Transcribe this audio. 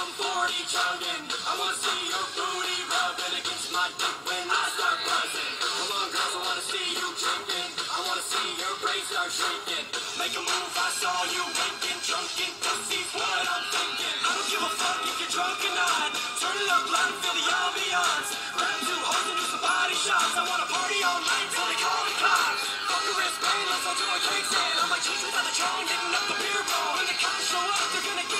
some 40 chugging. I wanna see your booty rubbing against my dick when I start buzzing. Come on, girls, I wanna see you drinking. I wanna see your brain start shrinking. Make a move, I saw you winking. Drunken pussy's what I'm thinking. I don't give a fuck if you're drunk or not. Turn it up loud and feel the ambiance. Grab two hoes and do some body shots. I wanna party all night till they call the cops. Fuck a wristband, let's all do a keg stand. I'm like cheese without the charm, hitting up the beer ball. When the cops show up, they're gonna get